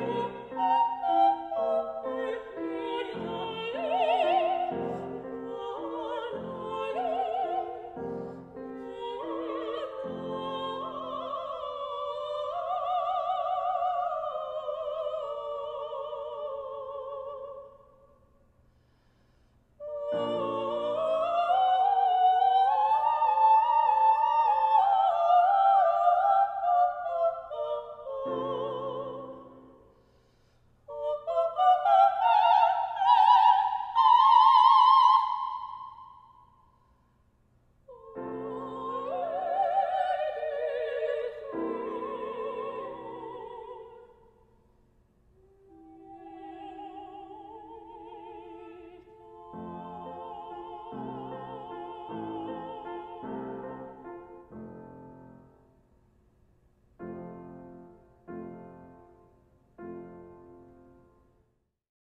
Lord.